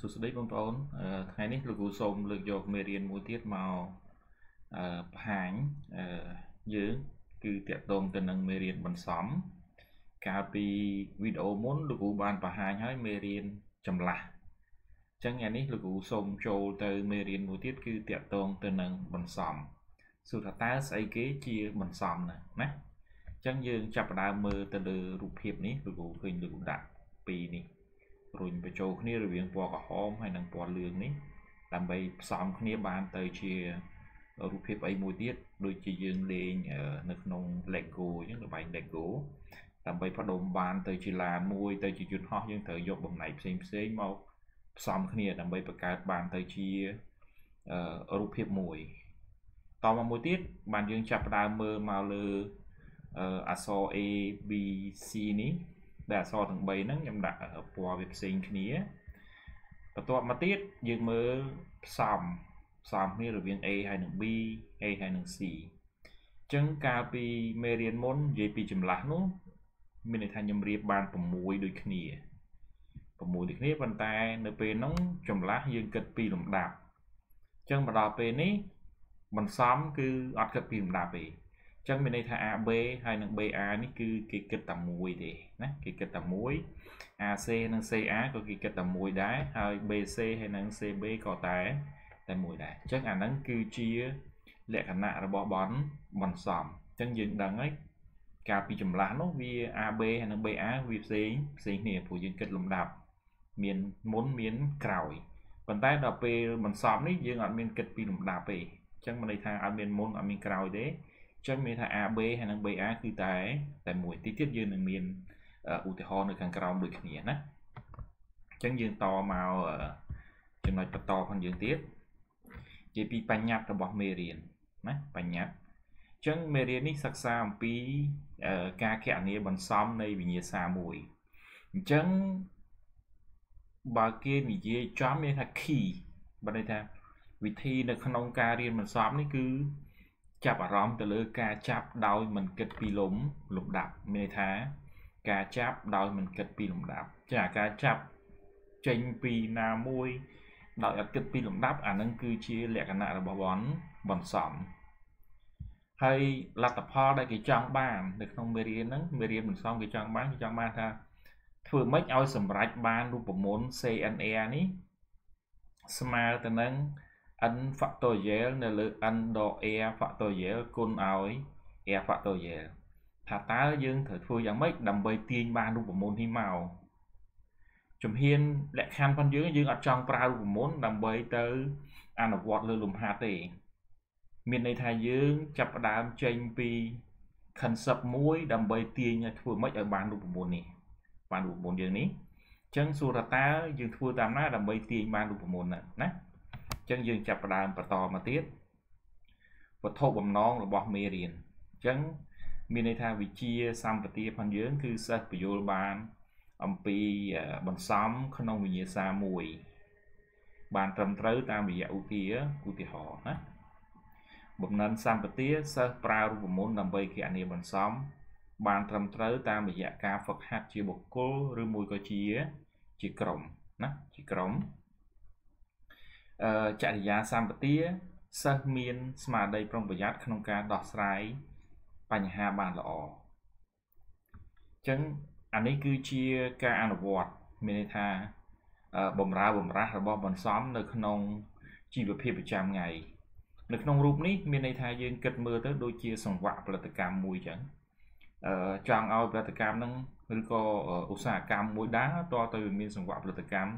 សួស្តីបងប្អូនថ្ងៃនេះលោកគ្រូសូមលើកយកមេរៀនមួយទៀតមកបង្ហាញយើងគឺតកតងទៅនឹងមេរៀនបន្សំកាលពីវីដេអូមុនលោកគ្រូបានបង្ហាញហើយមេរៀនចម្លាស់អញ្ចឹងថ្ងៃនេះលោកគ្រូសូមចូលទៅមេរៀនមួយទៀតគឺតកតងទៅនឹងបន្សំសួរថាតើស្អីគេជាបន្សំណាណាអញ្ចឹងយើងចាប់ផ្ដើមមើលទៅលើរូបភាពនេះលោកគ្រូឃើញលោកគ្រូដាក់ពីរនេះ រុញបញ្ចូលគ្នារវាងពណ៌ក្រហមហើយនិងពណ៌លឿងនេះដើម្បីផ្សំគ្នាបានទៅជារូបភាពអីមួយទៀតដូចជាយើងលេងនៅក្នុង Lego អញ្ចឹងល្បែង Lego ដើម្បីបដុំបានទៅជាឡានមួយទៅជាយន្តហោះយើងត្រូវយកបំណែកផ្សេងផ្សេងមកផ្សំគ្នាដើម្បីបង្កើតបានទៅជារូបភាពមួយតមកមួយទៀតបានយើងចាប់ផ្ដើមមើលមកលើអក្សរ A B C នេះ ដែលអក្សរទាំង3ហ្នឹងខ្ញុំដាក់ពណ៌វាផ្សេងគ្នាបន្ទាប់មកទៀតយើងមើលផ្សំផ្សំគ្នារវាង A ហើយនិង B A ហើយនិង C អញ្ចឹងកាលពីមេរៀនមុននិយាយពីចម្លាស់នោះមានន័យថាខ្ញុំរៀបបាន6ដូចគ្នា6ដូចគ្នាប៉ុន្តែនៅពេលហ្នឹងចម្លាស់យើងគិតពីលំដាប់អញ្ចឹងមកដល់ពេលនេះបន្សំគឺអត់គិតពីលំដាប់ទេ ចឹងមានន័យថា AB ហើយនិង BA នេះគឺគេគិតតែមួយទេណាគេគិតតែមួយ AC និង CA ក៏គេគិតតែមួយដែរហើយ BC ហើយនិង CB ក៏តែតែមួយដែរអញ្ចឹងអាហ្នឹងគឺជាលក្ខណៈរបស់បនបន្សំអញ្ចឹងយើងដឹងហើយកាលពីចម្លាស់នោះវា AB ហើយនិង BA វាផ្សេងផ្សេងគ្នាព្រោះយើងគិតលំដាប់មានមុនមានក្រោយប៉ុន្តែដល់ពេលបន្សំនេះយើងអត់មានគិតពីលំដាប់ទេអញ្ចឹងមានន័យថាអត់មានមុនអត់មានក្រោយទេ ចឹងមានថា AB ហើយនិង BA គឺតែតែមួយទីទៀតយើងនឹងមានឧទាហរណ៍នៅខាងក្រោមដូចគ្នាណាអញ្ចឹងយើងតមកចំណុចបន្តផងយើងទៀតនិយាយពីបញ្ញត្តិរបស់មេរៀនណាបញ្ញត្តិអញ្ចឹងមេរៀននេះសិក្សាអំពីការគណនាបន្សំនៃវិញ្ញាសាមួយអញ្ចឹងបើគេនិយាយចំមានថា key បើន័យថាវិធីនៅក្នុងការរៀនបន្សំនេះគឺ ចាប់អារម្មណ៍ទៅលើការចាប់ដោយមិនគិតពីលំលំដាប់មានន័យថា ការចាប់ដោយមិនគិតពីលំដាប់ចាការចាប់ចេញពីណាមួយដោយអត់គិតពីលំដាប់អានឹងគឺជាលក្ខណៈរបស់បនបនសំហើយលទ្ធផលដែលគេចង់បាននៅក្នុងមេរៀនហ្នឹងមេរៀនបន្សំគេចង់បានគេចង់បានថាធ្វើម៉េចឲ្យសម្រេចបានរូបមន្ត CNR នេះស្មើទៅនឹង n factorial នៅលើ n ដក a factorial គុណឲ្យ a factorial ថាតើយើងត្រូវធ្វើយ៉ាងម៉េចដើម្បីទាញបានរូបមន្តនេះមកជំហានលក្ខខណ្ឌរបស់យើងយើងអត់ចង់ប្រើរូបមន្តដើម្បីទៅអនុវត្តលើលំហាត់ទេមានន័យថាយើងចាប់ផ្ដើមចេញពី concept មួយដើម្បីទាញឲ្យធ្វើម៉េចឲ្យបានរូបមន្តនេះបានរូបមន្តយើងនេះអញ្ចឹងសួរថាតើយើងធ្វើតាមណាដើម្បីទាញបានរូបមន្តណា ចឹងយើងចាប់ផ្ដើមបន្តមកទៀតវត្ថុបំណងរបស់មេរៀនអញ្ចឹងមានន័យថាវិជាសម្បទាផងយើងគឺសិស្សបញ្យល់បាន អំពីបន្សំក្នុងវិញ្ញាសាមួយ បានត្រឹមត្រូវតាមរយៈឧទាឧទាហរណ៍ណាបំណិនសម្បទាសិស្សប្រើរូបមន្តដើម្បីគណនាបន្សំ បានត្រឹមត្រូវតាមរយៈការហ្វឹកហាត់ជាបុគ្គលឬមួយក៏ជា ជាក្រុមណាជាក្រុម ចរិយាសម្បទាសិស្សមានស្មារតីប្រុងប្រយ័ត្នក្នុងការដោះស្រាយបញ្ហាបានល្អអញ្ចឹងអានេះគឺជាការអនុវត្តមានន័យថាបំរើបំរាស់របស់បន្សំនៅក្នុងជីវភាពប្រចាំថ្ងៃនៅក្នុងរូបនេះមានន័យថាយើងគិតមើលទៅដូចជាសង្វាក់ផលិតកម្មមួយអញ្ចឹងអឺចង់ឲ្យផលិតកម្មហ្នឹងឬក៏ឧស្សាហកម្មមួយដែរតើទៅមានសង្វាក់ផលិតកម្ម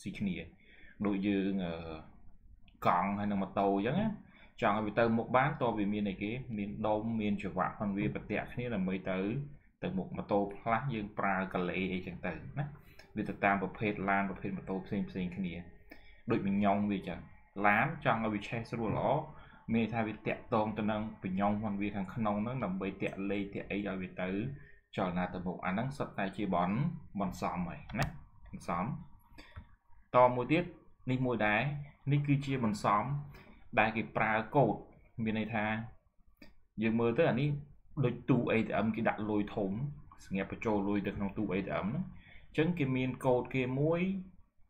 ស៊ីគ្នា ដូចយើងកង់ហើយនឹងម៉ូតូអញ្ចឹងណាចង់ឲ្យវាទៅមុខបានតើវាមានអីគេមានដុំមានច្រវាក់ផងវាប្រទាក់គ្នាដើម្បីទៅទៅមុខម៉ូតូផ្លាស់យើងប្រើកលេអីចឹងទៅណាវាទៅតាមប្រភេទឡានប្រភេទម៉ូតូផ្សេងផ្សេងគ្នាដូចវិញ្ញងវាចឹងឡានចង់ឲ្យវាឆេះស្រួលល្អមានថាវាតាក់តងទៅនឹងបញ្ញងផងវាខាងក្នុងហ្នឹងដើម្បីតាក់លេតាក់អីឲ្យវាទៅចលនាទៅមុខអាហ្នឹងសុទ្ធតែជាបនបនសំហើយណាបនសំតមួយទៀត នេះមួយដែរនេះគឺជាបន្សំដែលគេប្រើកូដមានន័យថាយើងមើលទៅអានេះដូចទូ ATM គេដាក់លុយធំសម្រាប់បញ្ចូលលុយទៅក្នុងទូ ATM ហ្នឹងអញ្ចឹងគេមានកូដគេមួយ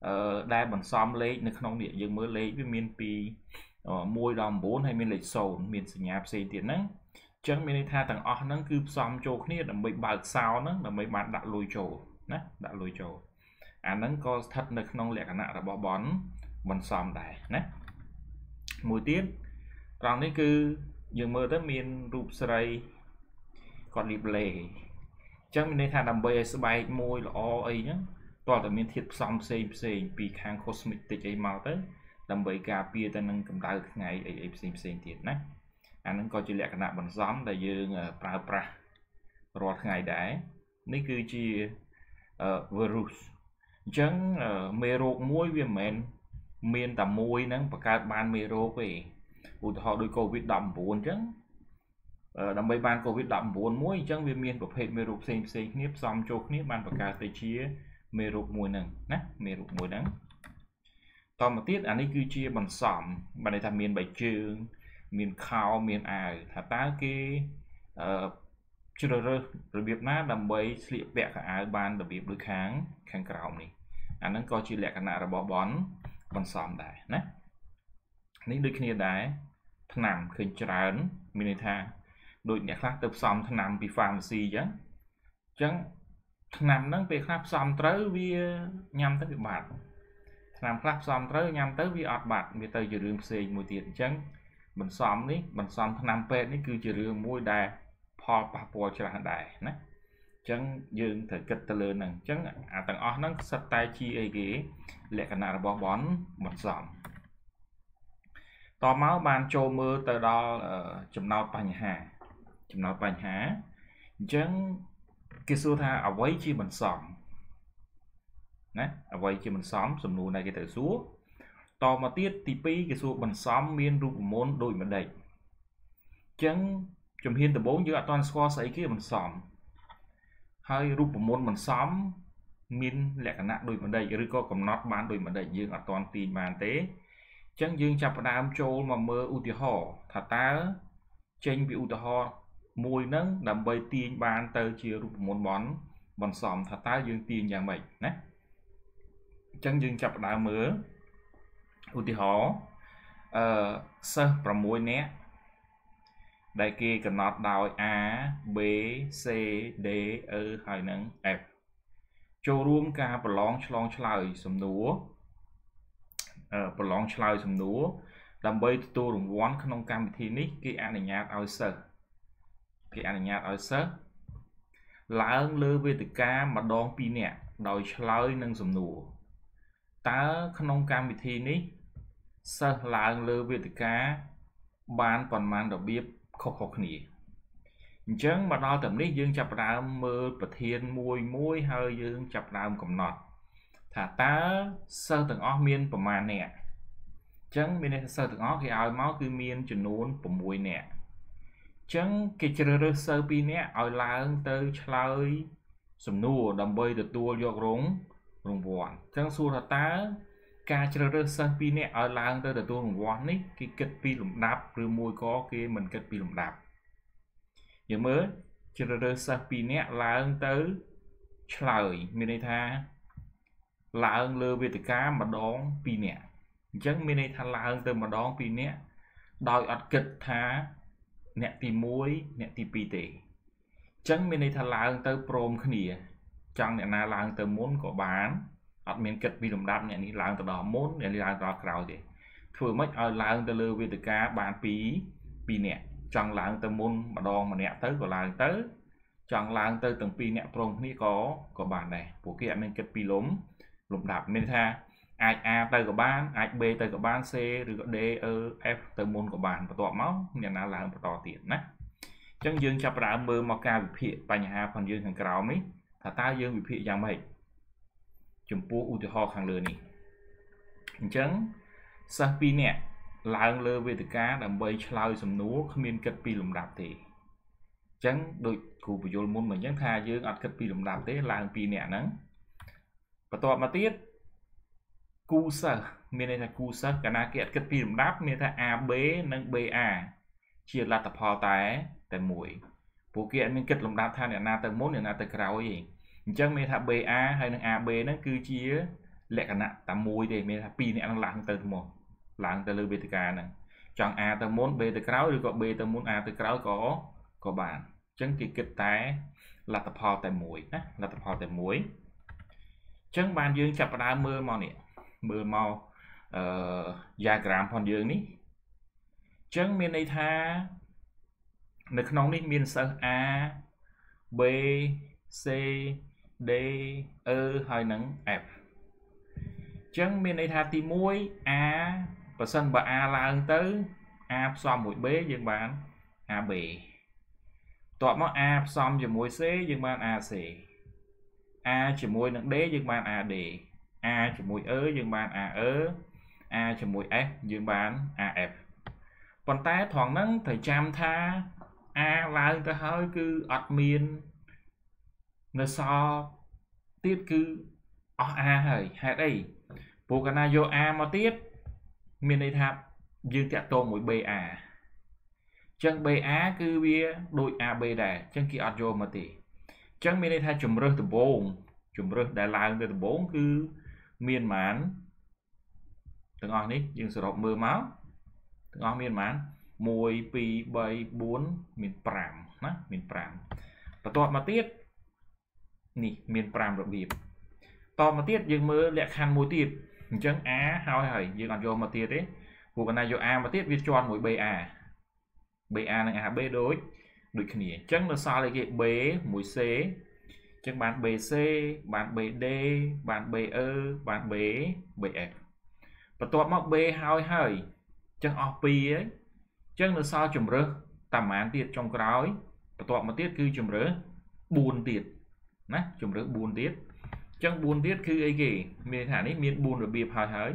អឺដែលបន្សំលេខនៅក្នុងនេះយើងមើលលេខវាមានពី1ដល់9ហើយមានលេខ0មានសញ្ញាផ្សេងទៀតហ្នឹងអញ្ចឹងមានន័យថាទាំងអស់ហ្នឹងគឺផ្សំចូលគ្នាដើម្បីបើកសោហ្នឹងដើម្បីបានដាក់លុយចូលណាដាក់លុយចូល អាហ្នឹងក៏ស្ថិតនៅក្នុងលក្ខណៈរបស់បនបន្សំដែរណាមួយទៀតត្រង់នេះគឺយើងមើលទៅមានរូបស្រីគាត់លាបលេអញ្ចឹងមានន័យថាដើម្បីឲ្យស្បែកមួយល្អអីហ្នឹងតើតើមានធាតុផ្សំផ្សេងផ្សេងពីខាង cosmetic អីមកទៅដើម្បីការពារទៅនឹងកម្ដៅថ្ងៃអីអីផ្សេងផ្សេងទៀតណាអានឹងក៏ជាលក្ខណៈបន្សំដែលយើងប្រើប្រាស់រាល់ថ្ងៃដែរនេះគឺជា virus អញ្ចឹងមេរោគមួយវាមិនមែនមានតែមួយហ្នឹងបង្កើតបានមេរោគទេឧទាហរណ៍ដូច COVID-19 អញ្ចឹងដើម្បីបាន COVID-19 មួយអញ្ចឹងវាមានប្រភេទមេរោគផ្សេងផ្សេងគ្នាផ្សំចូលគ្នាបានបង្កើតទៅជាមេរោគមួយហ្នឹងណាមេរោគមួយហ្នឹងតមកទៀតអានេះគឺជាបន្សំបានន័យថាមានបៃជើង មានខោមានអាវថាតើគេអឺជ្រើសរើសរបៀបណាដើម្បីស្លៀកពាក់ខោអាវបានរបៀបដូចខាងខាងក្រោមនេះ អាហ្នឹងក៏ជាលក្ខណៈរបស់បនបន្សំដែរណានេះដូចគ្នាដែរថ្នាំឃើញច្រើនមានន័យថាដូចអ្នកខ្លះទៅផ្សំថ្នាំពី pharmacy អញ្ចឹងអញ្ចឹងថ្នាំហ្នឹងពេលខ្លះផ្សំត្រូវវាញ៉ាំទៅវាបាត់ថ្នាំខ្លះផ្សំត្រូវញ៉ាំទៅវាអត់បាត់វាទៅជារឿងផ្សេងមួយទៀតអញ្ចឹងបន្សំនេះបន្សំថ្នាំពេទ្យនេះគឺជារឿងមួយដែលផលប៉ះពាល់ច្រើនដែរណាអញ្ចឹងយើងត្រូវគិតទៅលើហ្នឹងអញ្ចឹងអាទាំងអស់ហ្នឹងសិតតែជាអីគេលក្ខណៈរបស់បនបន្សំតមកបានចូលមើលទៅដល់ចំណោទបញ្ហា ចំណោទបញ្ហាអញ្ចឹងគេសួរថាអ្វីជាបន្សំណាអ្វីជាបន្សំសំណួរដែលគេត្រូវសួរតមកទៀតទី2គេសួរបន្សំមានរូបមន្តដូចម្ដេចអញ្ចឹងជំហានដំបូងយើងអត់ទាន់ស្គាល់ស្អីគេបន្សំ ហើយរូបមន្តបន្សំមានលក្ខណៈដូចម្ដេចឬក៏កំណត់បានដូចម្ដេចយើងអត់ទាន់ទាញបានទេអញ្ចឹងយើងចាប់ផ្ដើមចូលមកមើលឧទាហរណ៍ថាតើចេញពីឧទាហរណ៍មួយហ្នឹងដើម្បីទាញបានទៅជារូបមន្តបនបន្សំថាតើយើងទាញយ៉ាងម៉េចណាអញ្ចឹងយើងចាប់ផ្ដើមមើលឧទាហរណ៍អឺសិស្ស6នាក់ ដែលគេកំណត់ដោយ A B C D E ហើយនឹង F ចូលរួមការប្រឡងឆ្លងឆ្លើយសំណួរអឺប្រឡងឆ្លើយសំណួរដើម្បីទទួលរង្វាន់ក្នុងកម្មវិធីនេះគេអនុញ្ញាតឲ្យសិស្សគេអនុញ្ញាតឲ្យសិស្សឡើងលើវេទិកាម្ដង2នាក់ដោយឆ្លើយនឹងសំណួរតើក្នុងកម្មវិធីនេះសិស្សឡើងលើវេទិកាបានប៉ុន្មានរបៀប ខុសៗគ្នាអញ្ចឹងមកដល់តាមនេះយើងចាប់ផ្ដើមមើលប្រធានមួយមួយហើយយើងចាប់ផ្ដើមកំណត់ថាតើសិស្សទាំងអស់មានប្រមាណអ្នកអញ្ចឹងមានន័យថាសិស្សទាំងអស់គេឲ្យមកគឺមានចំនួន6នាក់អញ្ចឹងគេជ្រើសរើសសិស្ស2នាក់ឲ្យឡើងទៅឆ្លើយសំណួរដើម្បីទទួលយករងរង្វាន់អញ្ចឹងសួរថាតើ ការជ្រើសរើសសិស្ស2នាក់ឲ្យឡើងទៅទទួលរង្វាន់នេះគេគិតពីលំដាប់ឬមួយក៏គេមិនគិតពីលំដាប់យើងមើលជ្រើសរើសសិស្ស2នាក់ឡើងទៅឆ្លើយមានន័យថាឡើងលើវេទិកាម្ដង2នាក់អញ្ចឹងមានន័យថាឡើងទៅម្ដង2នាក់ដោយអត់គិតថាអ្នកទី1អ្នកទី2ទេអញ្ចឹងមានន័យថាឡើងទៅព្រមគ្នា ចង់អ្នកណាឡើងទៅមុនក៏បាន អត់មានគិតពីលំដាប់អ្នកនេះឡើងទៅដល់មុនអ្នកនេះឡើងទៅដល់ក្រោយទេធ្វើម៉េចឲ្យឡើងទៅលើវេទិកាបានពី2នាក់ចង់ឡើងទៅមុនម្ដងម្នាក់ទៅក៏ឡើងទៅចង់ឡើងទៅទាំងពីរអ្នកព្រមគ្នាក៏ក៏បានដែរពួកគេអត់មានគិតពីលំលំដាប់មានថាអាច A ទៅក៏បានអាច B ទៅក៏បាន C ឬក៏ D E F ទៅមុនក៏បានបន្ទាប់មកអ្នកណាឡើងបន្តទៀតណាអញ្ចឹងយើងចាប់ផ្ដើមមើលមកការវិភាគបញ្ហាផងយើងខាងក្រោមនេះថាតើយើងវិភាគយ៉ាងម៉េច ចំពោះឧទាហរណ៍ខាងលើនេះអញ្ចឹងសិស្ស2នាក់ឡើងលើវេទិកាដើម្បីឆ្លើយសំណួរគ្មានគិតពីលំដាប់ទេអញ្ចឹងដូចគ្រូបញ្យលមុនមកអញ្ចឹងថាយើងអត់គិតពីលំដាប់ទេឡើង2នាក់ហ្នឹងបន្ទាប់មកទៀតគូសិស្សមានន័យថាគូសិស្សកាលណាគេអត់គិតពីលំដាប់មានថា AB និង BA ជាលទ្ធផលតែតែមួយពួកគេអត់មានគិតលំដាប់ថាអ្នកណាទៅមុនអ្នកណាទៅក្រោយទេ អញ្ចឹងមានថា BA ហើយនិង AB ហ្នឹងគឺជាលក្ខណៈតែមួយទេមានថា2អ្នកនឹងឡើងទៅមកឡើងទៅលើវេទិកាហ្នឹងចង់ A ទៅមុន B ទៅក្រោយឬក៏ B ទៅមុន A ទៅក្រោយក៏ក៏បានអញ្ចឹងគេគិតតែលទ្ធផលតែមួយណាលទ្ធផលតែមួយអញ្ចឹងបានយើងចាប់ផ្ដើមមើលមកនេះមើលមកអឺ diagram ផងយើងនេះអញ្ចឹងមានន័យថា នៅក្នុងនេះមានសិស្ស A B C D E ហើយនឹង F អញ្ចឹងមានន័យថាទី1 A បើសិនបើ A ឡើងទៅ A ផ្សំមួយ B យើងបាន AB តបមក A ផ្សំជាមួយ C យើងបាន AC A ជាមួយនឹង D យើងបាន AD A ជាមួយ E យើងបាន AE A ជាមួយ S យើងបាន AF ប៉ុន្តែត្រង់ហ្នឹងត្រូវចាំថា A ឡើងទៅហើយគឺអត់មាន នៅសល់ទៀតគឺអស់ A ហើយហេតុអីព្រោះកាលណាយក A មកទៀតមានន័យថាយើងតាក់ទងមួយ BA ចឹង BA គឺវាដូច AB ដែរចឹងគេអត់យកមកទេចឹងមានន័យថាជំរើសដំបូងជំរើសដែលឡើងទៅដំបូងគឺមានប្រមាណទាំងអស់នេះយើងសរុបមើលមកទាំងអស់មានប្រមាណ1 2 3 4មាន5ណាមាន5បន្ទាប់មកទៀត នេះមាន5របៀបតមកទៀតយើងមើលលក្ខខណ្ឌមួយទៀតអញ្ចឹង A ហើយហើយយើងអត់យកមកទៀតទេព្រោះកណ្ណាយក A មកទៀតវាជាន់មួយ BA BA និង AB ដូចដូចគ្នាអញ្ចឹងនៅសល់ឯគេ B មួយ C អញ្ចឹងបាន BC បាន BD បាន BE បាន B BF បន្ទាប់មក B ហើយហើយអញ្ចឹងអស់2ហើយអញ្ចឹងនៅសល់ជំរើសតាម៉ានទៀតចុងក្រោយបន្ទាប់មកទៀតគឺជំរើស4ទៀត ណាជំរើស4ទៀតអញ្ចឹង4ទៀតគឺអីគេមានថានេះមាន4របៀបហើយហើយ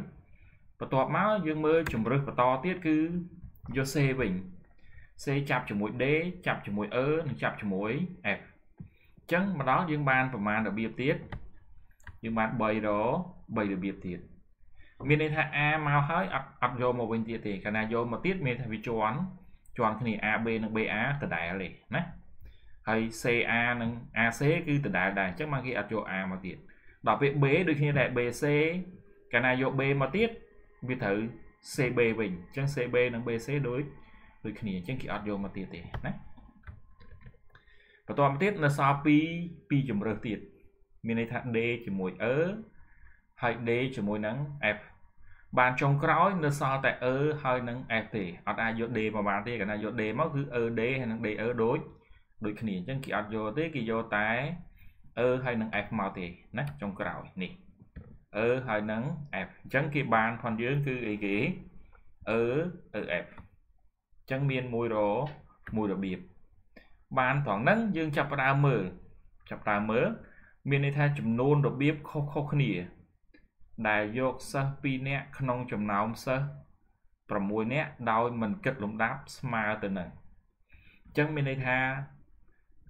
បន្ទាប់មកយើងមើលជំរើសបន្តទៀតគឺយក C វិញ C ចាប់ជាមួយ D ចាប់ជាមួយ E និងចាប់ជាមួយ F អញ្ចឹងមកដល់យើងបានប្រមាណរបៀបទៀតយើងបាន3រ3របៀបទៀតមានន័យថា A មកហើយអត់អត់យកមកវិញទៀតទេកាលណាយកមកទៀតមានថាវាជាន់ជាន់គ្នា AB និង BA ដដែលទេណា ហើយ CA និង AC គឺដដែលដែរអញ្ចឹងមកគេអត់យក A មកទៀតដល់ពេល B ដូចគ្នាដែរ BC កាលណាយក B មកទៀតវាត្រូវ CB វិញអញ្ចឹង CB និង BC ដូចដូចគ្នាអញ្ចឹងគេអត់យកមកទៀតទេណាបន្តមកទៀតនៅសល់2 2ជំរើសទៀតមានន័យថា D ជាមួយ E ហើយ D ជាមួយនឹង F បានចុងក្រោយនៅសល់តែ E ហើយនឹង F ទេអត់អាចយក D មកបានទេកាលណាយក D មកគឺ ED ហើយនឹង DE ដូច ដូចគ្នាអញ្ចឹងគេអត់យកទេគេយកតែ E ហើយនឹង F មកទេណាចុងក្រោយនេះ E ហើយនឹង F អញ្ចឹងគេបានផងយើងគឺអីគេ E EF អញ្ចឹងមានមួយរមួយរបៀបបានត្រង់ហ្នឹងយើងចាប់ផ្ដើមមើលចាប់ផ្ដើមមើលមានន័យថាចំនួនរបៀបខុសខុសគ្នា ដែលយកសិស្ស2នាក់ក្នុងចំណោមសិស្ស6នាក់ដោយមិនគិតលំដាប់ស្មើទៅនឹងអញ្ចឹងមានន័យថា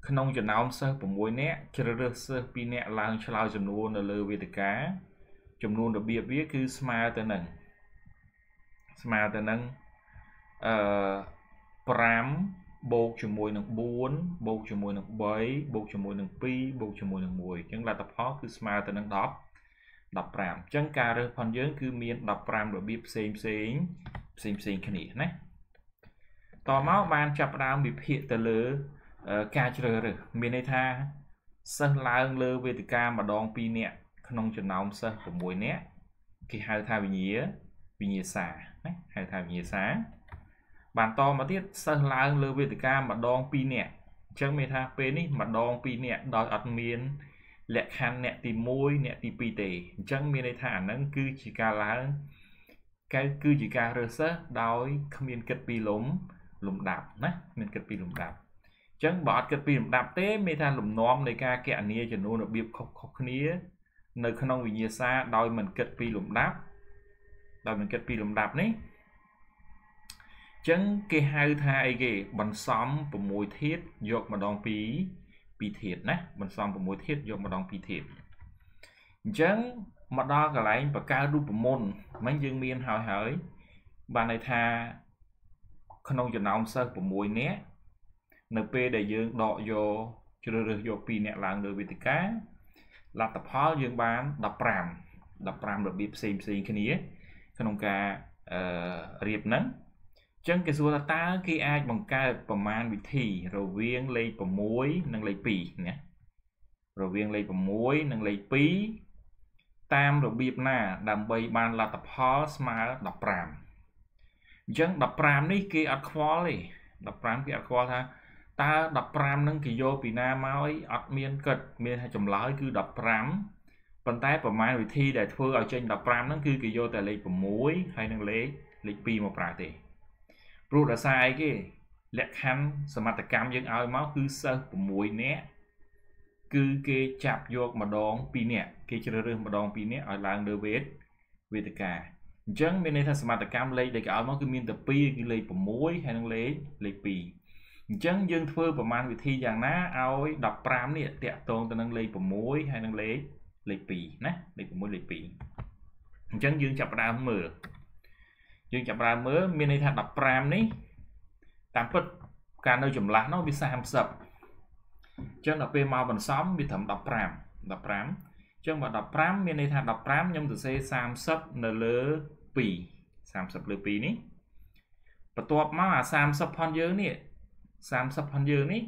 ក្នុងចំណោមសិស្ស6នាក់ជ្រើសរើសសិស្ស2នាក់ឡើងឆ្លើយសំណួរនៅលើវេទិកាចំនួនរបៀបវាគឺស្មើទៅនឹងស្មើទៅនឹងអឺ5បូកជាមួយនឹង4បូកជាមួយនឹង3បូកជាមួយនឹង2បូកជាមួយនឹង1អញ្ចឹងលទ្ធផលគឺស្មើទៅនឹង10 15អញ្ចឹងការរើសផងយើងគឺមាន15របៀបផ្សេងផ្សេងផ្សេងផ្សេងគ្នាណាតមកបានចាប់ផ្ដើមវិភាគទៅលើ ការជ្រើសរើសមានន័យថាសិស្សឡើងលើវេទិកាម្ដង2នាក់ក្នុងចំណោមសិស្ស6នាក់គេហៅថាវិញ្ញាវិញ្ញាសាណាហៅថាវិញ្ញាសា បានតមកទៀតសិស្សឡើងលើវេទិកាម្ដង2នាក់អញ្ចឹងមានថាពេលនេះម្ដង2នាក់ដោយអត់មានលក្ខខណ្ឌអ្នកទី1អ្នកទី2ទេអញ្ចឹងមានន័យថាអាហ្នឹងគឺជាការឡើងកៅគឺជាការរើសសិស្សដោយគ្មានគិតពីលំលំដាប់ណាមានគិតពីលំដាប់ ចឹងបើអត់គិតពីលំដាប់ទេមានថាលំនាំនៃការកណនីចំនួនរបៀបខុសៗគ្នា នៅក្នុងវិញ្ញាសាដោយមិនគិតពីលំដាប់ដោយមិនគិតពីលំដាប់នេះចឹងគេហៅថាអីគេបន្សំ6ធាតុយកម្ដងពី2ធាតុណាបន្សំ6ធាតុយកម្ដង2ធាតុអញ្ចឹងមកដល់កន្លែងបកើរូបមន្តមិញយើងមានហើយហើយបានន័យថាក្នុងចំណោមសិស្ស6នាក់ នៅពេលដែលយើងដកយកជ្រើសរើសយក2អ្នកឡើងលើវេទិកាលទ្ធផលយើងបាន15 15របៀបផ្សេងផ្សេងគ្នា ក្នុងការអឺរៀបហ្នឹងអញ្ចឹងគេសួរថាតើគេអាចបង្កើតប្រមាណវិធីរវាងលេខ6និងលេខ2ណារវាងលេខ6និងលេខ2តាមរបៀបណាដើម្បីបានលទ្ធផលស្មើ15អញ្ចឹង15នេះគេអត់ខ្វល់ទេ15គេអត់ខ្វល់ថា តើ15នឹងគេយកពីណាមកអីអត់មានគិតមានចម្លើយគឺ15ប៉ុន្តែប្រមាណវិធីដែលធ្វើឲ្យចេញ15ហ្នឹងគឺគេយកតែលេខ6ហើយនឹងលេខលេខ2មកប្រើទេព្រោះដោយសារអីគេលក្ខខណ្ឌសមត្ថកម្មយើងឲ្យមកគឺសិស្ស6នាក់គឺគេចាប់យកម្ដង2នាក់គេជ្រើសរើសម្ដង2នាក់ឲ្យឡើងលើវេទវេទិកាអញ្ចឹងមានន័យថាសមត្ថកម្មលេខដែលគេឲ្យមកគឺមានតែ2គឺលេខ6ហើយនិងលេខលេខ2 អញ្ចឹងយើងធ្វើប្រមាណវិធីយ៉ាងណាឲ្យ15នេះតាក់ទងទៅនឹងលេខ6ហើយនិងលេខលេខ2ណាលេខ6លេខ2អញ្ចឹងយើងចាប់ផ្ដើមមើលយើងចាប់ផ្ដើមមើលមានន័យថា15នេះតាមពិតការនៅចម្លាស់នោះវា30អញ្ចឹងដល់ពេលមកបន្សំវាត្រឹម15 15អញ្ចឹងបើ15មានន័យថា15ខ្ញុំសរសេរ30នៅលើ2 30លើ2នេះបន្ទាប់មកអា30ផុនយើងនេះ 30ផុនយើងនេះ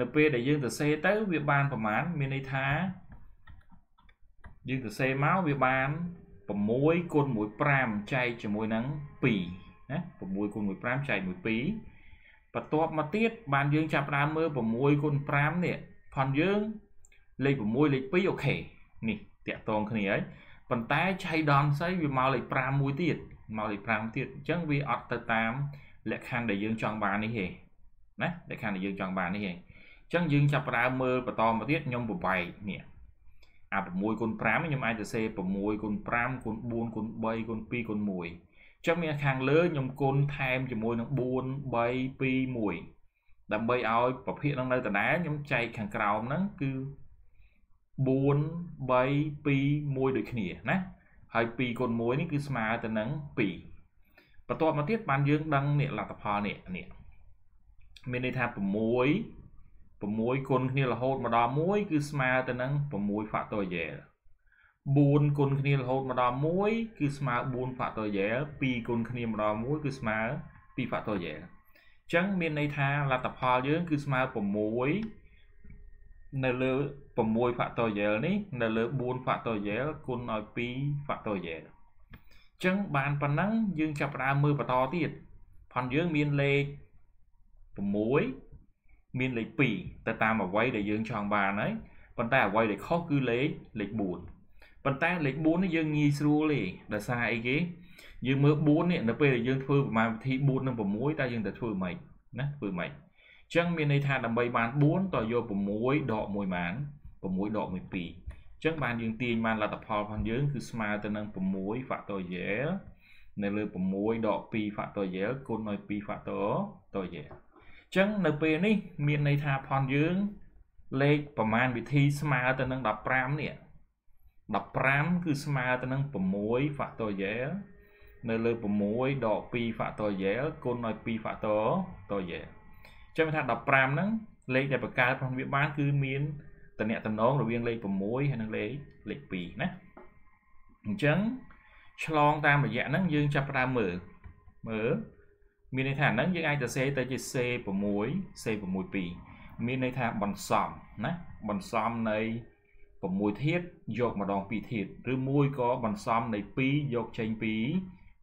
នៅពេលដែលយើងសរសេរទៅវាបានប្រមាណមានន័យថាយើងសរសេរមកវាបាន6គុណ15ចែកជាមួយនឹង2ណា6គុណ15ចែកមួយ2បន្ទាប់មកទៀតបានយើងចាប់ផ្ដើមមើល6គុណ5នេះផុនយើងលេខ6លេខ2អូខេនេះតាក់ទងគ្នាហើយប៉ុន្តែឆៃដនស្អីវាមកលេខ5មួយទៀតមកលេខ5ទៀតអញ្ចឹងវាអត់ទៅតាមលក្ខខណ្ឌដែលយើងចង់បាននេះទេ ណាលក្ខខណ្ឌដែលយើងចង់បាននេះទេអញ្ចឹងយើងចាប់ផ្ដើមមើលបន្តមកទៀតខ្ញុំបបែកនេះអា6គុណ5ខ្ញុំអាចសរសេរ6គុណ5គុណ4គុណ3គុណ2គុណ1អញ្ចឹងមានខាងលើខ្ញុំគុណថែមជាមួយនឹង4 3 2 1ដើម្បីឲ្យប្រភេទនឹងនៅដដែលខ្ញុំចែកខាងក្រោមហ្នឹងគឺ4 3 2 1ដូចគ្នាណាហើយ2គុណ1នេះគឺស្មើទៅនឹង2បន្ទាប់មកទៀតបានយើងដឹងនេះលទ្ធផលនេះនេះ មានន័យថា6 6គុណគ្នារហូតមកដល់1គឺស្មើទៅនឹង6 factorial 4គុណគ្នារហូតមកដល់1គឺស្មើ4 factorial 2គុណគ្នាមកដល់1គឺស្មើ2 factorial អញ្ចឹងមានន័យថាលទ្ធផលយើង គឺស្មើ6នៅលើ6 factorial នេះ នៅលើ4 factorial គុណឲ្យ2 factorial អញ្ចឹងបានប៉ុណ្ណឹងយើងចាប់ផ្ដើមមើលបន្តទៀតផនយើងមានលេខ 6មានលេខ2ទៅតាមអ្វីដែលយើងចង់បានហើយប៉ុន្តែអ្វីដែលខុសគឺលេខលេខ4ប៉ុន្តែលេខ4នេះយើងងាយស្រួលទេដោយសារអីគេយើងមើល4នេះនៅពេលដែលយើងធ្វើប្រមាណវិធី4និង6តើយើងទៅធ្វើម៉េចណាធ្វើម៉េចចឹងមានន័យថាដើម្បីបាន4តយក6ដក1បាន6ដក1 2អញ្ចឹងបានយើងទាញបានលទ្ធផលរបស់យើងគឺស្មើទៅនឹង6 factorial នៅលើ6ដក2 factorial គុណឲ្យ2 factorial អញ្ចឹងនៅពេលនេះមានន័យថាផនយើង លេខប្រមាណវិធីស្មើទៅនឹង15នេះ15គឺស្មើទៅនឹង6 factorial នៅលើ6ដក2 factorial គុណឲ្យ2 factorial ចាំថា15ហ្នឹងលេខដែលបង្កើតរបស់វាបានគឺមានតំណែងរវាងលេខ6ហើយនិងលេខលេខ2ណាអញ្ចឹងឆ្លងតាមរយៈហ្នឹងយើងចាប់ផ្ដើមមើលមើល មានន័យថាហ្នឹងយើងអាចទៅសេទៅជា C6 C6 2 មានន័យថាបន្សំណាបន្សំនៃ6ធាតុយកម្ដង2ធាតុឬមួយក៏បន្សំនៃ2យកចេញពី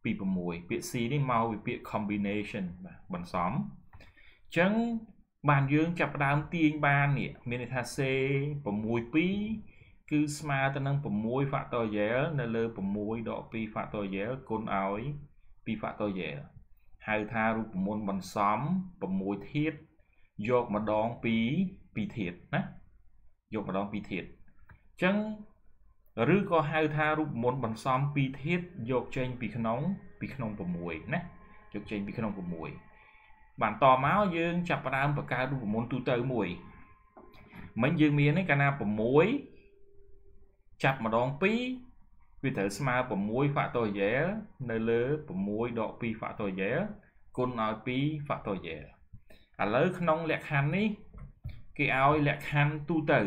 ពី6ពាក្យ C នេះមកពីពាក្យ combination បាទបន្សំចឹងបានយើងចាប់ផ្ដើមទាញបាននេះមានន័យថា C 62 គឺស្មើទៅនឹង6 factorial នៅលើ6ដក2 factorial គុណឲ្យ2 factorial ហៅថារូបមន្តបន្សំ6ធាតុយកម្ដងពី2ធាតុណាយកម្ដង2ធាតុអញ្ចឹងឬក៏ហៅថារូបមន្តបន្សំ2ធាតុយកចេញពីក្នុង ពីក្នុង6ណាយកចេញពីក្នុង6បានតមកយើងចាប់ផ្ដើមបង្កើតរូបមន្តទូទៅមួយមិញយើងមាននេះកាលណា6ចាប់ម្ដង2 វាត្រូវស្មើ6 factorial នៅលើ6ដក2 factorial គុណឲ្យ2 factorial ឥឡូវក្នុងលក្ខខណ្ឌនេះ គេឲ្យលក្ខខណ្ឌទូទៅ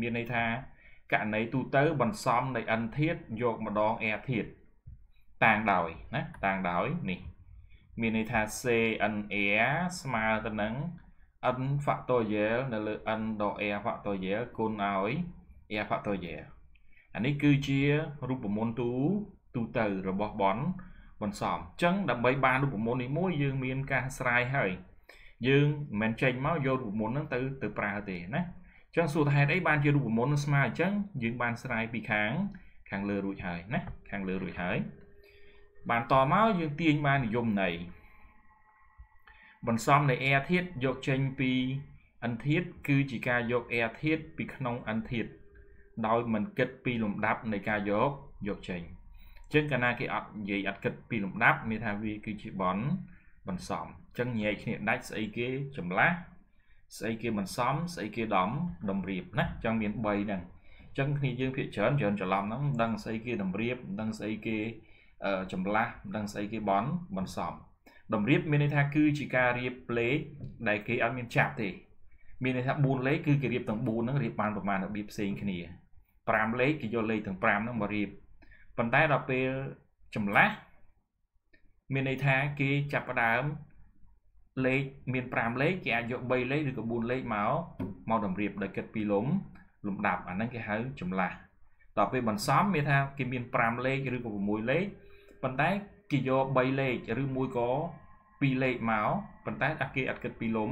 មានន័យថាករណីទូទៅបន្សំនៃ n ធាតុយកម្ដង r ធាតុតាំងដោយណាតាំងដោយនេះមានន័យថា CNR ស្មើទៅនឹង n factorial នៅលើ n ដក r factorial គុណឲ្យ r factorial អានេះគឺជារូបមន្តទូទូទៅរបស់បនបន្សំអញ្ចឹងដើម្បីបានរូបមន្តនេះមួយយើងមានការស្រាយហើយយើងមិនមែនចេញមកយករូបមន្តហ្នឹងទៅទៅប្រើទេណាអញ្ចឹងសួរថាហេតុអីបានជារូបមន្តនឹងស្មើអញ្ចឹងយើងបានស្រាយពីខាង ខាងលើរួចហើយណាខាងលើរួចហើយបានតមកយើងទាញបាននិយមន័យបន្សំនៃ air ធាតុយកចេញពី n ធាតុគឺជាការយក air ធាតុពីក្នុង n ធាតុ ដោយមិនគិតពីលំដាប់នៃការយកយកចេញអញ្ចឹងកាលណាគេអត់និយាយអត់គិតពីលំដាប់មានថាវាគឺជាបនបន្សំអញ្ចឹងញែកគ្នាដាច់ស្អីគេចម្លាស់ស្អីគេបន្សំស្អីគេដំតម្រៀបណាអញ្ចឹងមាន3ហ្នឹងអញ្ចឹងគ្នាយើងភាកច្រើនច្រើនច្រឡំហ្នឹងមិនដឹងស្អីគេតម្រៀបមិនដឹងស្អីគេចម្លាស់មិនដឹងស្អីគេបនបន្សំតម្រៀបមានន័យថាគឺជាការរៀបលេខដែលគេអត់មានចាប់ទេ មានន័យថា4លេខគឺគេរៀបទាំង4ហ្នឹងរៀបបានប្រមាណរបៀបផ្សេងគ្នា 5លេខគេយកលេខទាំង5ហ្នឹងមករៀបប៉ុន្តែដល់ពេលចម្លាស់មានន័យថាគេចាប់ផ្ដើមលេខមាន5លេខគេអាចយក3លេខឬក៏4លេខមកមកតម្រៀបដោយគិតពីលំលំដាប់អាហ្នឹងគេហៅចម្លាស់ដល់ពេលបន្សំមានថាគេមាន5លេខឬក៏6លេខប៉ុន្តែគេយក3លេខឬមួយក៏2លេខមកប៉ុន្តែតែគេអត់គិតពីលំ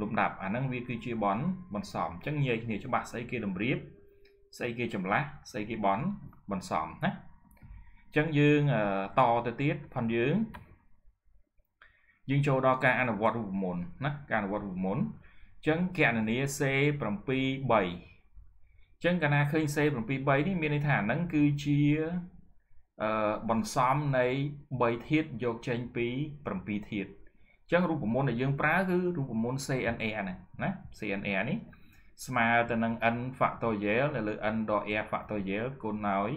លំដាប់អាហ្នឹងវាគឺជាបនបន្សំអញ្ចឹងនិយាយគ្នាច្បាស់ស្អីគេតម្រៀប ស្អីគេចម្លាស់ស្អីគេបនបន្សំណាអញ្ចឹងយើងតទៅទៀតផងយើងយើងចូលដល់ការអនុវត្តរូបមន្តណាការអនុវត្តរូបមន្តអញ្ចឹងកណនី C7 3 អញ្ចឹងកាលណាឃើញ C7 3 នេះមានន័យថាអាហ្នឹងគឺជាអឺបន្សំនៃ3ធាតុយកចេញពី7ធាតុអញ្ចឹងរូបមន្តដែលយើងប្រើគឺរូបមន្ត CNR ហ្នឹងណា CNR នេះ ស្មើទៅនឹង n factorial នៅលើ n ដក r factorial គុណឲ្យ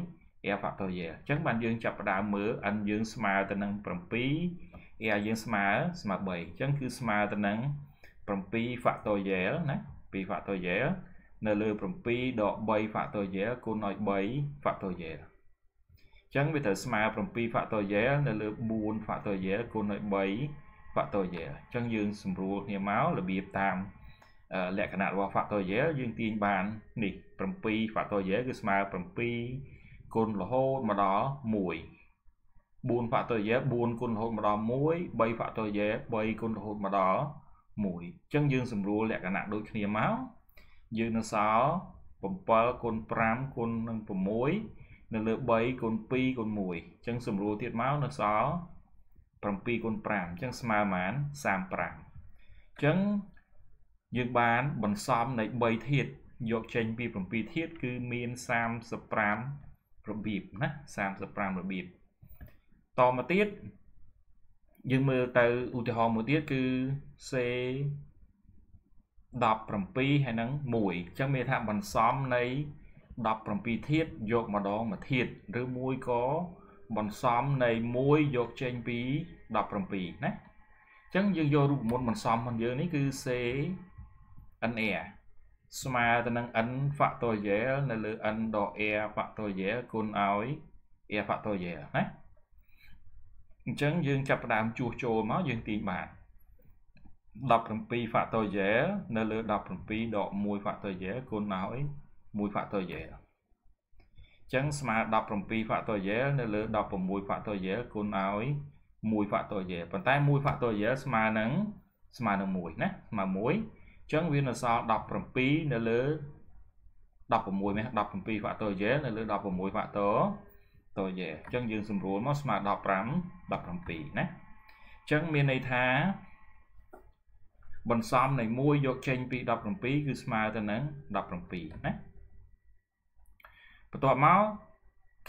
r factorial អញ្ចឹងបានយើងចាប់ផ្ដើមមើល n យើងស្មើទៅនឹង7 r យើងស្មើស្មើ3អញ្ចឹងគឺស្មើទៅនឹង7 factorial ណា2 factorial នៅលើ7ដក3 factorial គុណឲ្យ3 factorial អញ្ចឹងវាត្រូវស្មើ7 factorial នៅលើ4 factorial គុណឲ្យ3 factorial អញ្ចឹងយើងសម្រួលគ្នាមករបៀបតាម លក្ខណៈរបស់ factorial យើងទាញបាននេះ7 factorial គឺស្មើ7គុណរហូតមកដល់1 4 factorial 4គុណរហូតមកដល់1 3 factorial 3គុណរហូតមកដល់1អញ្ចឹងយើងសម្រួលលក្ខណៈដូចគ្នាមកយើងនៅសល់7គុណ5គុណនឹង6នៅលើ3គុណ2គុណ1អញ្ចឹងសម្រួលទៀតមកនៅសល់7គុណ5អញ្ចឹងស្មើប៉ុន្មាន35អញ្ចឹង យើងបានបន្សំនៃ3ធាតុយកចេញពី7ធាតុគឺមាន35របៀបណា35របៀបតមកទៀតយើងមើលទៅឧទាហរណ៍មួយទៀតគឺ C 17ហើយនឹង1អញ្ចឹងមានថាបន្សំនៃ17ធាតុយកម្ដងមួយធាតុឬមួយក៏បន្សំនៃ1យកចេញពី17ណាអញ្ចឹងយើងយករូបមន្តបន្សំរបស់យើងនេះគឺ C NR ស្មើទៅនឹង n factorial នៅលើ n ដក r factorial គុណឲ្យ r factorial ណាអញ្ចឹងយើងចាប់ផ្ដើមជួសចូលមកយើងទាញបាន17 factorial នៅលើ17ដក1 factorial គុណឲ្យ1 factorial អញ្ចឹងស្មើ17 factorial នៅលើ16 factorial គុណឲ្យ1 factorial ប៉ុន្តែ1 factorial ស្មើនឹងស្មើនឹង1ណាស្មើ1 ចឹងវានៅសល់17នៅលើ16ម៉េះ17 factorial នៅលើ16 factorial អញ្ចឹងយើងសម្រួលមកស្មើ15 17ណាអញ្ចឹងមានន័យថាបន្សំនៃ1យកចេញពី17គឺស្មើទៅនឹង17ណាបន្ទាប់មក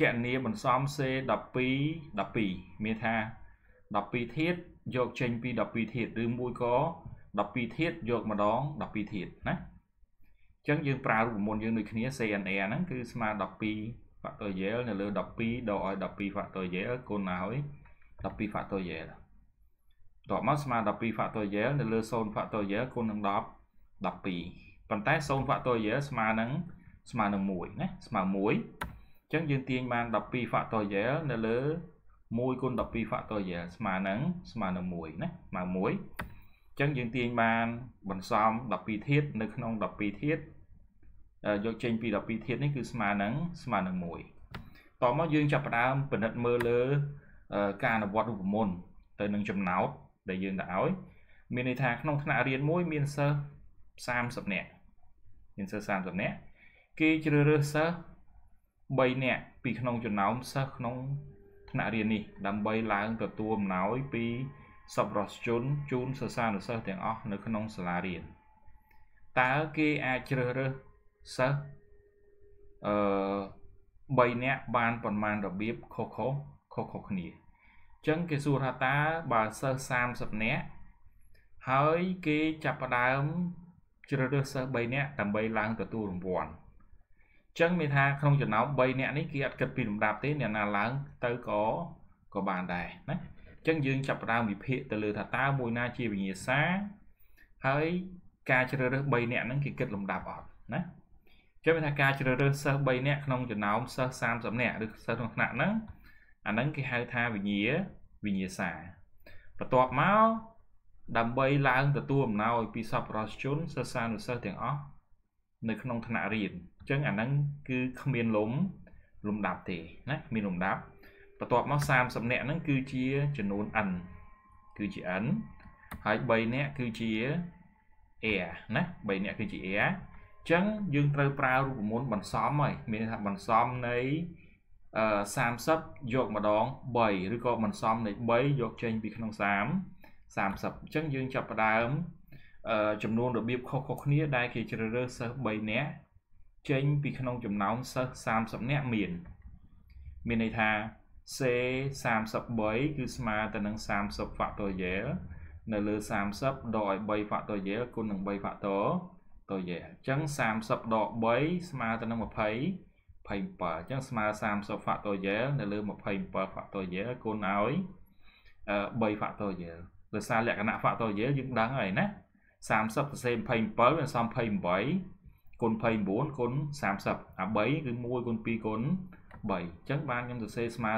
កណនីបន្សំ C 12 12មានថា12ធាតុយកចេញពី12ធាតុឬមួយក៏ 12ធាតុយកម្ដង12ធាតុណាអញ្ចឹងយើងប្រើរូបមន្តយើងដូចគ្នា CNA ហ្នឹងគឺស្មើ12 factorial នៅលើ12ដកឲ្យ12 factorial គុណឲ្យ12 factorial តបមកស្មើ12 factorial នៅលើ0 factorial គុណនឹង10 12ប៉ុន្តែ0 factorial ស្មើនឹងស្មើនឹង1ណាស្មើ1អញ្ចឹងយើងទាញបាន12 factorial នៅលើ1គុណ12 factorial ស្មើនឹងស្មើនឹង1ណាស្មើ1អញ្ចឹងយើងទាញបានបន្សំ12ធាតុនៅក្នុង12ធាតុយកចេញពី12ធាតុនេះគឺស្មើនឹងស្មើនឹង1តមកយើងចាប់ផ្ដើមពិនិត្យមើលលើការអនុវត្តរូបមន្តទៅនឹងចំណោទដែលយើងដាក់ឲ្យមានន័យថាក្នុងថ្នាក់រៀនមួយមានសិស្ស30នាក់មានសិស្ស30នាក់គេជ្រើសរើសសិស្ស3នាក់ពីក្នុងចំណោមសិស្សក្នុងថ្នាក់រៀននេះដើម្បីឡើងទទួលអំណោយពី សប្បុរសជនជូនសិស្សានុសិស្សទាំងអស់នៅក្នុងសាលារៀនតើគេអាចជ្រើសរើសសិស្សអឺ3នាក់បានប៉ុន្មានរបៀបខុសខុសខុសខុសគ្នាអញ្ចឹងគេសួរថាតើបើសិស្ស30នាក់ហើយគេចាប់ផ្ដើមជ្រើសរើសសិស្ស3នាក់ដើម្បីឡើងទទួលរង្វាន់អញ្ចឹងមានថាក្នុងចំណោម3នាក់នេះគេអត់គិតពីលំដាប់ទេអ្នកណាឡើងទៅក៏ក៏បានដែរណា អញ្ចឹងយើងចាប់ផ្ដើមវិភាគទៅលើថាតើមួយណាជាវិញ្ញាសាហើយការជ្រើសរើស3នាក់ហ្នឹងគេគិតលំដាប់អត់ណាចឹងមានថាការជ្រើសរើសសិស្ស3នាក់ក្នុងចំណោមសិស្ស30នាក់ឬសិស្សក្នុងថ្នាក់ហ្នឹងអាហ្នឹងគេហៅថាវិញ្ញាវិញ្ញាសាបន្ទាប់មកដើម្បីឡើងទទួលអំណោយពីសប្បុរសជនសិស្សានុសិស្សទាំងអស់នៅក្នុងថ្នាក់រៀនអញ្ចឹងអាហ្នឹងគឺគ្មានលំលំដាប់ទេណាគ្មានលំដាប់ បន្ទាប់មក30នាក់ហ្នឹងគឺជាចំនួន n គឺជា n ហើយ3នាក់គឺជា air ណា3នាក់គឺជា air អញ្ចឹងយើងត្រូវប្រើរូបមន្តបន្សំហើយមានថាបន្សំនៃអឺ30យកម្ដង3ឬក៏បន្សំនៃ3យកចេញពីក្នុង30 30អញ្ចឹងយើងចាប់ផ្ដើមចំនួនរបៀបខុសៗគ្នាដែលគេជ្រើសរើសសិស្ស3នាក់ចេញពីក្នុងចំណោមសិស្ស30នាក់មាន មានន័យថា C 33 គឺស្មើទៅនឹង30 factorial នៅលើ30ដកឲ្យ3 factorial គុណនឹង3 factorial អញ្ចឹង30ដក3ស្មើទៅនឹង20 27អញ្ចឹងស្មើ30 factorial នៅលើ27 factorial គុណឲ្យ3 factorial ដោយសារលក្ខណៈ factorial យើងដឹងហើយណា30សរសេរ27វាសំ28គុណ29គុណ30អា3គឺ1គុណ2គុណ3 អញ្ចឹងបានខ្ញុំសរសេរស្មើ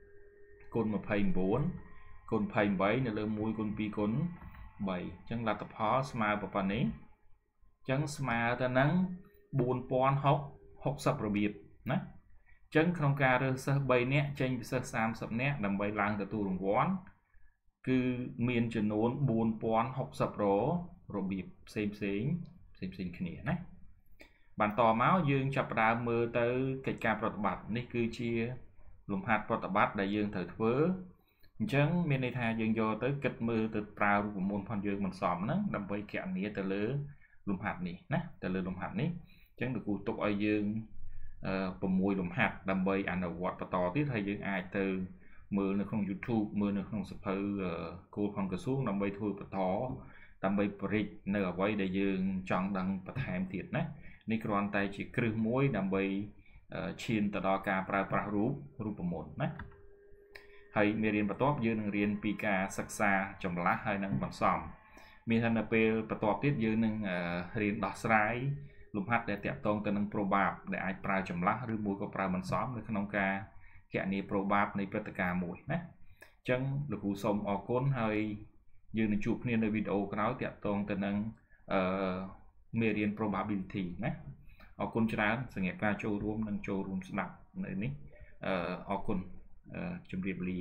30គុណ29គុណ28នៅលើ1គុណ2គុណ3អញ្ចឹងលទ្ធផលស្មើប៉ុណ្ណេះអញ្ចឹងស្មើទៅនឹង4060របៀបណាអញ្ចឹងក្នុងការរើសសិស្ស3នាក់ចេញពីសិស្ស30នាក់ដើម្បីឡើងទទួលរង្វាន់គឺមានចំនួន4060ររបៀបផ្សេងផ្សេងផ្សេងផ្សេងគ្នាណា បន្តមកយើងចាប់ផ្ដើមមើលទៅកិច្ចការប្រតិបត្តិនេះគឺជាលំហាត់ប្រតិបត្តិដែលយើងត្រូវធ្វើអញ្ចឹងមានន័យថាយើងយកទៅគិតមើលទៅប្រើរូបមន្តផងយើងមិនសមហ្នឹងដើម្បីគណនាទៅលើលំហាត់នេះណាទៅលើលំហាត់នេះអញ្ចឹងលោកគ្រូទុកឲ្យយើង6លំហាត់ដើម្បីអនុវត្តបន្តទៀតហើយយើងអាចទៅមើលនៅក្នុង YouTube មើលនៅក្នុងសភៅគោលផងក្រសួងដើម្បីធ្វើបន្តដើម្បីបរិចនៅអ្វីដែលយើងចង់ដឹងបន្ថែមទៀតណា នេះគ្រាន់តែជាគ្រឹះមួយដើម្បីឈានទៅដល់ការប្រើប្រាស់រូបរូបមន្តណាហើយមេរៀនបន្ទាប់យើងនឹងរៀនពីការសិក្សាចម្លាស់ហើយនឹងបន្សំមានថានៅពេលបន្ទាប់ទៀតយើងនឹងរៀនដោះស្រាយលំហាត់ដែលតាក់ទងទៅនឹង probab ដែលអាចប្រើចម្លាស់ឬមួយក៏ប្រើបន្សំនៅក្នុងការគណនា probab នៃព្រឹត្តិការណ៍មួយណាអញ្ចឹងលោកគ្រូសូមអរគុណហើយយើងនឹងជួបគ្នានៅវីដេអូក្រោយតាក់ទងទៅនឹងអឺ មេរៀន probability ណាអរគុណច្រើនសម្រាប់ការចូលរួមនិងចូលរួមស្ដាប់នៅនេះអឺអរគុណជម្រាបលា